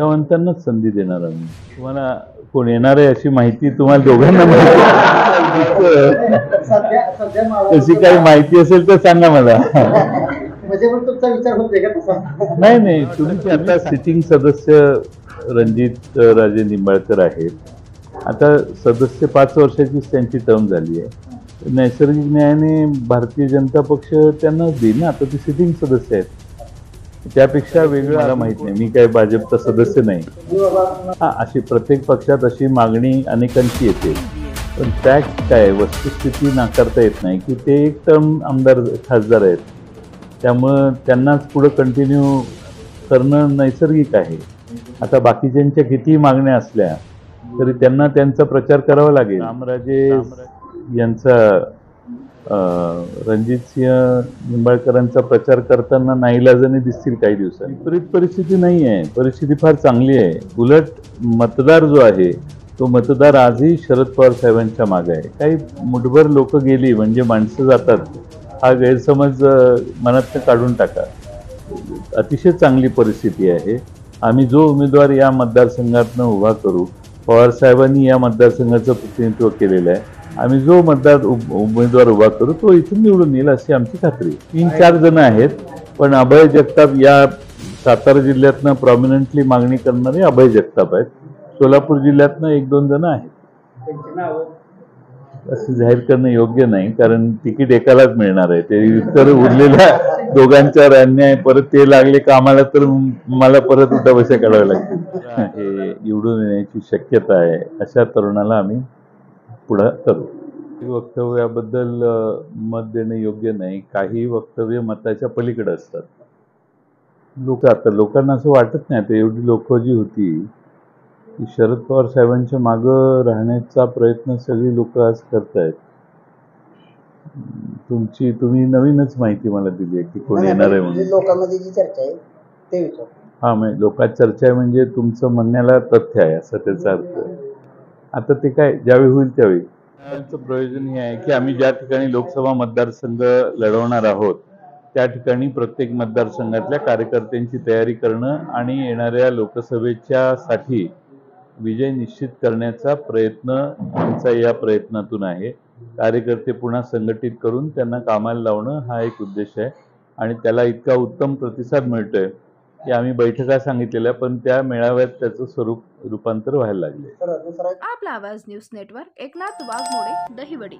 निष्ठावंतांनाच संधी देणार आम्ही. तुम्हाला कोण येणार आहे अशी माहिती तुम्हाला दोघांना माहिती तशी काही माहिती असेल तर सांगा मला. म्हणजे नाही नाही. तुम्ही आता सिटिंग सदस्य रणजित राजे निंबाळकर आहेत. आता सदस्य पाच वर्षाचीच त्यांची टर्म झाली आहे. नैसर्गिक न्यायाने भारतीय जनता पक्ष त्यांना देईन आता ते सिटिंग सदस्य आहेत. त्यापेक्षा वेगळं मला माहीत नाही. मी काय भाजपचा सदस्य नाही. हा अशी प्रत्येक पक्षात अशी मागणी अनेकांची येते. पण फॅक्ट काय वस्तुस्थिती नाकारता येत नाही की ते एक टर्म आमदार खासदार आहेत. त्यामुळं त्यांनाच पुढं कंटिन्यू करणं नैसर्गिक आहे. आता बाकीच्यांच्या कितीही मागण्या असल्या तरी त्यांना त्यांचा प्रचार करावा लागेल. रामराजे यांचा रणजित सिंह निंबाळकरांचा प्रचार करताना नाईलाजाने दिसतील काही दिवसात विपरीत परिस्थिती नाही आहे. परिस्थिती फार चांगली आहे. उलट मतदार जो आहे तो मतदार आजही शरद पवार साहेबांच्या मागे आहे. काही मुठभर लोक गेली म्हणजे माणसं जातात. हा गैरसमज मनातनं काढून टाका. अतिशय चांगली परिस्थिती आहे. आम्ही जो उमेदवार या मतदारसंघातनं उभा करू पवार साहेबांनी या मतदारसंघाचं प्रतिनिधित्व केलेलं आहे. आम्ही जो मतदार उमेदवार उभा करू तो इथून निवडून येईल अशी आमची खात्री. तीन चार जण आहेत पण अभय जगताप या सातारा जिल्ह्यातनं प्रॉमिनंटली मागणी करणारे अभय जगताप आहेत. सोलापूर जिल्ह्यातनं एक दोन जण आहेत. असं जाहीर करणं योग्य नाही कारण तिकीट एकालाच मिळणार आहे. ते इतर उरलेल्या दोघांच्यावर अन्याय परत ते लागले कामाला तर मला परत उठा बशा काढाव्या लागतील. हे निवडून येण्याची शक्यता आहे अशा तरुणाला आम्ही पुढं करू. वक्तव्याबद्दल मत देणं योग्य नाही. काही वक्तव्य मताच्या पलीकडे असतात. लोक आता लोकांना असं वाटत नाही. आता एवढी लोक जी होती की शरद पवार साहेबांच्या मागं राहण्याचा प्रयत्न सगळी लोक आज करतायत. तुमची तुम्ही नवीनच माहिती मला दिली आहे की कोण येणार आहे म्हणजे म्हणून. लोकांमध्ये जी चर्चा आहे ते विचार हा म्हणजे लोकात चर्चा आहे म्हणजे तुमचं म्हणण्याला तथ्य आहे असं त्याचा अर्थ आता ते काय ज्यावेळी होईल त्यावेळी. प्रयोजन हे आहे की आम्ही ज्या ठिकाणी लोकसभा मतदारसंघ लढवणार आहोत त्या ठिकाणी प्रत्येक मतदारसंघातल्या कार्यकर्त्यांची तयारी करणं आणि येणाऱ्या लोकसभेच्या साठी विजय निश्चित करण्याचा प्रयत्न आमचा या प्रयत्नातून आहे. कार्यकर्ते पुन्हा संघटित करून त्यांना कामाला लावणं हा एक उद्देश आहे. आणि त्याला इतका उत्तम प्रतिसाद मिळतोय की आम्ही बैठका सांगितलेल्या पण त्या मेळाव्यात त्याचं स्वरूप रूपांतर व्हायला लागले. आपला आवाज न्यूज नेटवर्क एकनाथ वाघमोडे दहिवडी.